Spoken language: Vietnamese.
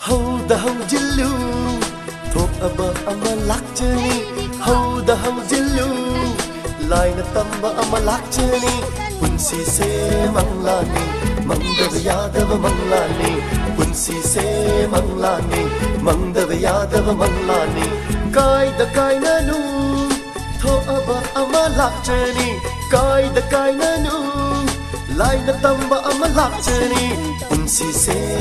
hầu hầu dân lưu, thuộc ở bờ âm lạc chân hầu đã hầu dân lưu, lại là tâm bờ âm lạc si se mang là ni mang đời ya đời mang là ni. Quân si se mang là ni mang đời ya đời mang là ni. Cai đã cai na nu, thuộc ở bờ âm lạc chân cai đã cai na nu, lại là tâm bờ si se